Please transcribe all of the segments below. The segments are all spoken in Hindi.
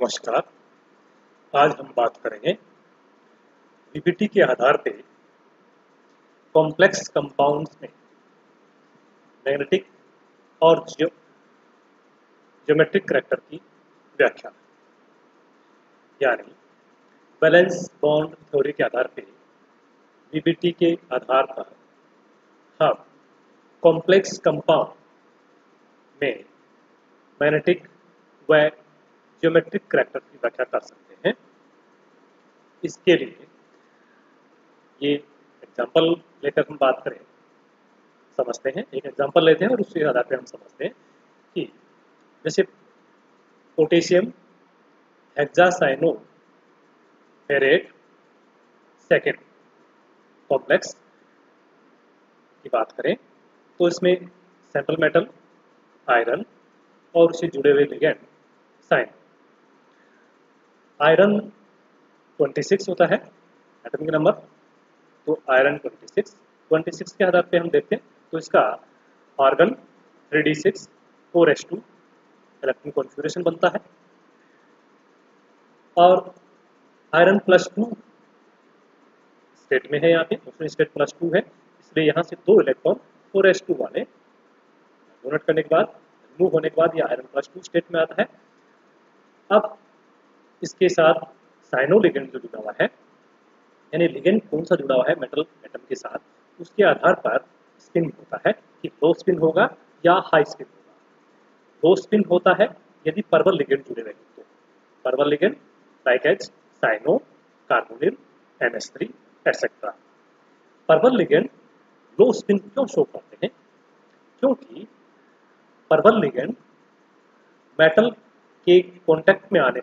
नमस्कार। आज हम बात करेंगे वीपीटी के आधार पे कॉम्प्लेक्स कंपाउंड्स में मैग्नेटिक और ज्योमेट्रिक करेक्टर की व्याख्या। यानी बैलेंस बॉन्ड थ्योरी के आधार पे वीपीटी के आधार पर हम कॉम्प्लेक्स कंपाउंड में मैग्नेटिक व ज्योमेट्रिक करेक्टर की व्याख्या कर सकते हैं। इसके लिए ये एग्जांपल लेकर हम बात करें। समझते हैं, एक एग्जांपल लेते हैं और उसके आधार पर हम समझते हैं कि जैसे potassium hexacyano ferrate second complex की बात करें तो इसमें सेंट्रल मेटल आयरन और उससे जुड़े हुए लिगेंड साइन आयरन 26 होता है एटॉमिक नंबर तो आयरन 26 26 के आधार पे हम देखते हैं तो इसका argon 3d6 4s2 electron configuration बनता है। और आयरन प्लस टू स्टेट में है यहाँ पे उसमें स्टेट प्लस टू है, इसलिए यहाँ से दो इलेक्ट्रॉन फोर एस टू वाले डोनेट करने के बाद रिमूव होने के बाद ये आयरन प्लस टू स्टेट में आता है। अब इसके साथ साइनो लिगेंड जो जुड़ा हुआ है, यानी लिगेंड कौन सा जुड़ा हुआ है, मेटल, एटम के साथ, उसके आधार पर स्पिन होता है कि लो स्पिन होगा या हाई स्पिन होगा। लो स्पिन होता है यदि परवल लिगेंड जुड़े रहे तो। Powerful ligand like as cyano carbonyl एनएस3 etcetera powerful ligand low spin क्यों शो करते हैं? क्योंकि परवल लिगेंड मेटल के कांटेक्ट में आने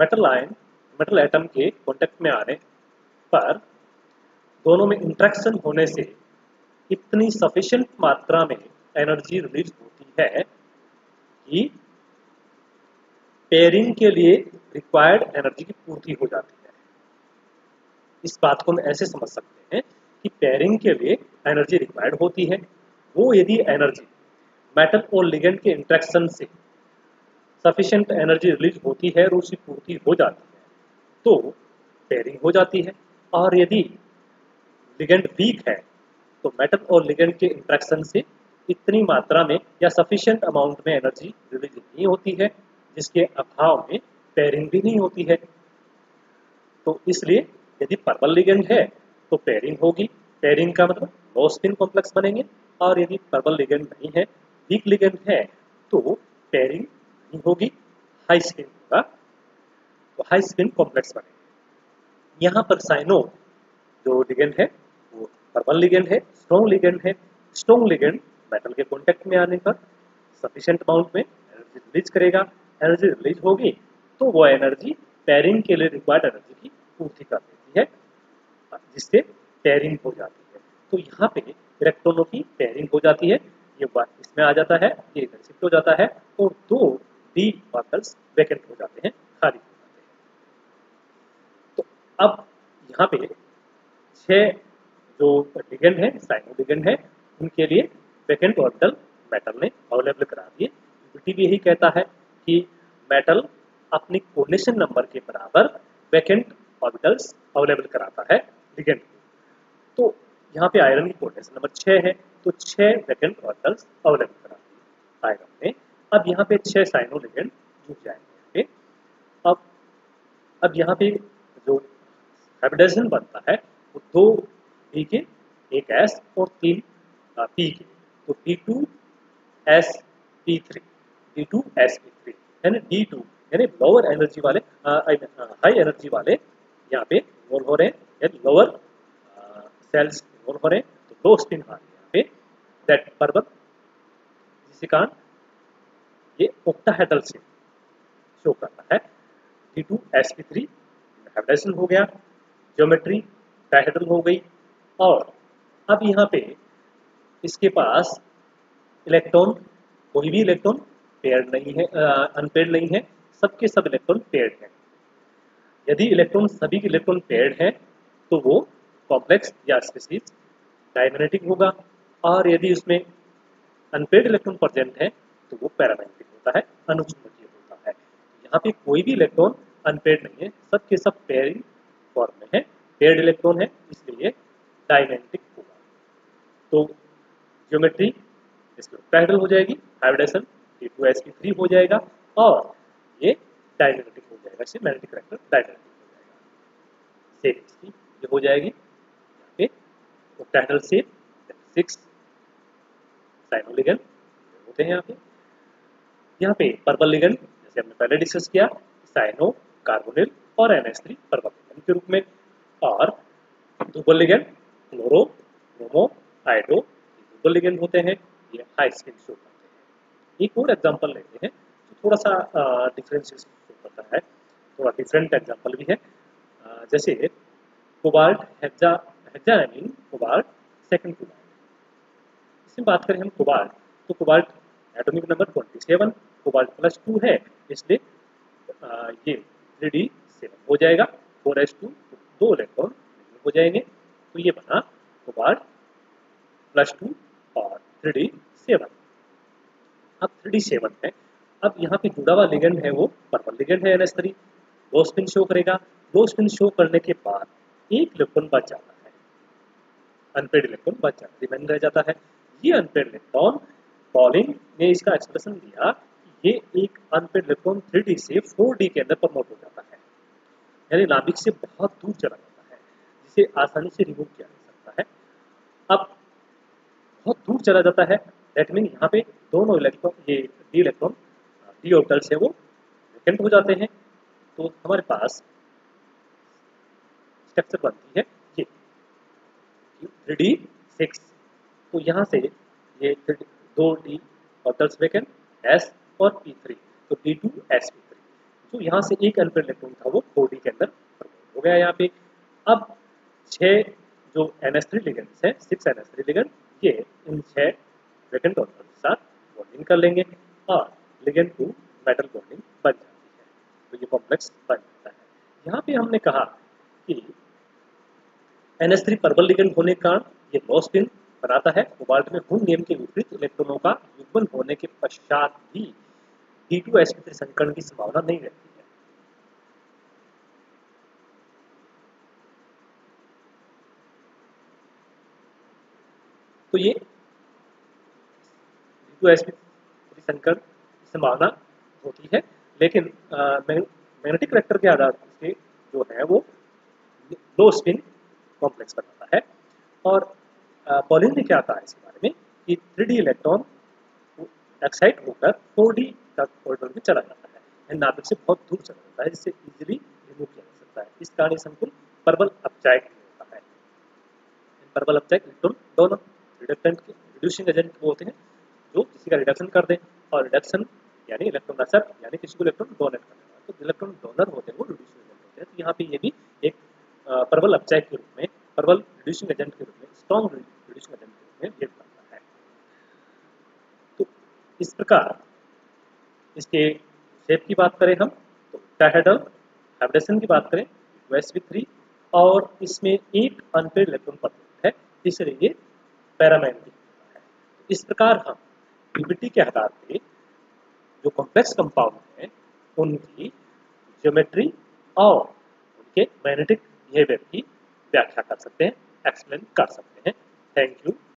मेटल आयन मेटल एटम के कांटेक्ट में आने पर दोनों में इंट्रैक्शन होने से इतनी सफिशिएंट मात्रा में एनर्जी रिलीज़ होती है कि पेयरिंग के लिए रिक्वायर्ड एनर्जी की पूर्ति हो जाती है। इस बात को हम ऐसे समझ सकते हैं कि पेयरिंग के लिए एनर्जी रिक्वायर्ड होती है। वो यदि एनर्जी मेटल और लिगेंड के इंट्रैक्शन से सफिशिएंट एनर्जी रिलीज़ होती है और उसकी पूर्ति हो जाती है तो पेयरिंग हो जाती है। और यदि लिगेंड वीक है तो मेटल और लिगेंड के इंट्रैक्शन से इतनी मात्रा में या सफिशिएंट अमाउंट में एनर्जी रिलीज़ नहीं होती है, जिसके अभाव में पेयरिंग भी नहीं होती है। तो इसलिए यदि पर्पल लिगेंड है तो पेयरिंग होगी। पेयरिंग का मतलब लो स्पिन कॉम्प्लेक्स बनेंगे। और यदि पर्पल लिगेंड नहीं है वीक लिगेंड है तो पेयरिंग नहीं होगी हाई स्पिन होगा तो हाई स्पिन कॉम्प्लेक्स बनेगा। यहाँ पर साइनो जो लिगेंड है, वो पर्पल लिगेंड है स्ट्रॉन्ग लिगेंड है। स्ट्रॉन्ग लिगेंड मेटल के कॉन्टेक्ट में आने पर सफिशिएंट अमाउंट में एनर्जी रिलीज़ करेगा। एनर्जी रिलीज़ होगी तो वो एनर्जी पेयरिंग के लिए रिक्वायर्ड एनर्जी की पूर्ति कर देती है, जिससे पेयरिंग हो जाती है। तो यहाँ पे इलेक्ट्रॉनों की पेयरिंग हो जाती है, ये इसमें आ जाता है, ये इधर शिफ्ट हो जाता है, और दो डी ऑर्बिटल्स वैकेंट हो जाते हैं, खाली हो जाते हैं। तो अब यहाँ पे छह जो लिगेंड है साइनो लिगेंड है, उनके लिए वैकेंट ऑर्बिटल मेटल ने अवेलेबल करा दिए। यूटी भी यही कहता है कि मेटल अपने कोऑर्डिनेशन नंबर के बराबर वैकेंट ऑर्बिटल्स अवेलेबल कराता है लिगेंड तो यहाँ पे आयरन की कोऑर्डिनेशन नंबर छः है तो छः वैकेंट ऑर्बिटल्स अवेलेबल करा आयरन ने अब यहाँ पे छः साइनो लिगेंड जुड़ जाएँगे पे अब अब यहाँ पे जो हाइब्रिडाइजेशन बनता है, वो दो बी के, एक एस और तीन पी के। तो D two S P three D two S P three यानी डी टू यानी लोअर एनर्जी वाले हाई एनर्जी वाले यहाँ पे इन्वॉल्व हो रहे हैं, यानी लोअर सेल्स इन्वॉल्व हो रहे हैं तो लो स्पिन आ रही है यहाँ पे दैट पर्वत जिसके कारण ये ओक्टाहेड्रल से। शो करता है। D two S P three hybridization हो गया। ज्योमेट्री डायहेड्रल हो गई। और अब यहाँ पे इसके पास इलेक्ट्रॉन कोई भी इलेक्ट्रॉन पेयर्ड नहीं है अनपेयर्ड नहीं है। सबके सब इलेक्ट्रॉन पेयर्ड हैं। यदि इलेक्ट्रॉन सभी के इलेक्ट्रॉन पेयर्ड है तो वो कॉम्प्लेक्स या स्पेसिस डायमैग्नेटिक होगा। और यदि उसमें अनपेयर्ड इलेक्ट्रॉन प्रेजेंट है तो वो पैरामैग्नेटिक होता है अनुचुंबकीय होता है। यहाँ पे कोई भी इलेक्ट्रॉन अनपेड नहीं है, सब के सब पेयरिंग फॉर्म में है। पेयर्ड इलेक्ट्रॉन है, इसलिए डायमेंटिक होगा। तो ज्योमेट्री इसकी ऑक्टाहेड्रल हो जाएगी hybridization D two S three हो जाएगा और ये डायमेग्नेटिक हो जाएगा, इससे मैग्नेटिक करेक्टर डायमेग्नेटिक हो जाएगा। सेम इसकी, ये हो जाएगी। यहाँ पे ऑक्टाहेड्रल शेप सिक्स साइनोलिगन होते हैं यहाँ पे। यहाँ पे पर्पल लिगन, जैसे हमने पहले डिस्कस किया साइनो कार्बोनिल और एनएस3 पर्पल लिगन के रूप में, और double ligand chloro bromo hydro double ligand होते हैं, ये हाई स्पिन शो करते हैं। एक और एग्जांपल लेते हैं तो थोड़ा सा डिफरेंशियल शो करता है, थोड़ा डिफरेंट एग्जांपल भी है। जैसे cobalt hexa hexammine cobalt second cobalt इसमें बात करें हम कोबाल्ट तो cobalt atomic number 27 cobalt plus two है, इसलिए ये थ्री डी सेवन हो जाएगा फोर एस टू दो इलेक्ट्रॉन हो जाएँगे। तो ये बना कोबाल्ट प्लस टू और थ्री डी सेवन अब थ्री डी सेवन है। अब यहाँ पे जुड़ा हुआ लिगेंड है वो पर्पल लिगेंड है एन एस थ्री दो स्पिन शो करेगा। दो स्पिन शो करने के बाद एक इलेक्ट्रॉन बच जाता है। अनपेड इलेक्ट्रॉन बच जाता है रिमेन रह जाता है। ये अनपेड इलेक्ट्रॉन पॉलिंग ने इसका एक्सप्रेशन दिया कि ये एक अनपेड इलेक्ट्रॉन थ्री से फोर के अंदर प्रमोट हो जाता है। यानी नाभिक से बहुत दूर चला जाता है, जिसे आसानी से रिमूव किया जा सकता है। अब बहुत दूर चला जाता है दैट मीन यहाँ पे दोनों इलेक्ट्रॉन ये डी इलेक्ट्रॉन डी ऑर्बिटल से वो वेकेंट हो जाते हैं। तो हमारे पास स्ट्रक्चर बनती है ये थ्री डी सिक्स तो यहाँ से ये दो डी ऑर्बिटल्स वेकेंट एस और पी थ्री तो D two S P three जो यहाँ से एक अनपेड इलेक्ट्रॉन था, वो फोर डी के अंदर हो गया यहाँ पे। अब छः जो एन एस थ्री लिगेंड्स है six N S three ligand ये इन छः वेकेंट ऑर्बिटल के साथ बॉन्डिंग कर लेंगे और लिगेंड टू मेटल बॉन्डिंग बन जाती है। तो ये कॉम्प्लेक्स बन जाता है। यहाँ पे हमने कहा कि N S three powerful ligand होने का ये लो स्पिन बनाता है। कोबाल्ट में हुन नियम के विपरीत इलेक्ट्रॉनों का युग्मन होने के पश्चात भी डी टू एस संकरण की संभावना नहीं रहती है। तो ये डी टू एस संकरण की संभावना होती है। लेकिन मैग्नेटिक वेक्टर के आधार से जो है वो लो स्पिन कॉम्प्लेक्स बनाता है। और पॉलिन में क्या आता है इसके बारे में कि थ्री डी इलेक्ट्रॉन एक्साइट होकर फोर तक ऑर्डर में चला जाता है। नाभिक से बहुत दूर चला जाता है जिससे इजीली रिमूव किया जा सकता है। इस कारण संकुल परबल अपचायक होता है। परबल अपचायक इलेक्ट्रॉन दोनों रिडक्टेंट के रिड्यूसिंग एजेंट वो होते हैं, जो किसी का रिडक्शन कर दें और रिडक्शन यानी इलेक्ट्रॉन असर यानी किसी को इलेक्ट्रॉन डोनेट करना तो इलेक्ट्रॉन डोनर होते हैं, वो रिड्यूसिंग एजेंट होते हैं। तो यहाँ पे ये भी एक परबल अपचायक के रूप में परबल रिड्यूसिंग एजेंट के रूप में स्ट्रॉन्ग रिड्यूसिंग एजेंट के रूप में बिहेव करता है तो इस प्रकार। इसके शेप की बात करें हम तो टाहेडल हाइब्रेशन की बात करें वेस्ट थ्री और इसमें एक अनपेड इलेक्ट्रॉन परसेंट है इसलिए ये पैरामैग्नेटिक है। इस प्रकार हम पीपीटी के आधार पे जो कॉम्प्लेक्स कंपाउंड है, उनकी ज्योमेट्री और उनके मैग्नेटिक बिहेवियर की व्याख्या कर सकते हैं एक्सप्लेन कर सकते हैं। Thank you